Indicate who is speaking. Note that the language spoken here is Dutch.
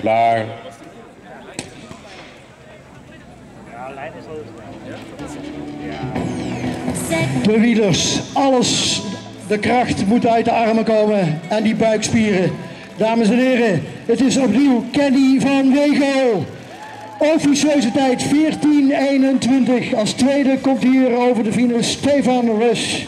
Speaker 1: Klaar.
Speaker 2: Ja,
Speaker 3: De wielers, alles, de kracht moet uit de armen komen en die buikspieren. Dames en heren, het is opnieuw Kenny van Wegel. Officieuze tijd 14.21. Als tweede komt hier over de finish Stefan Rush.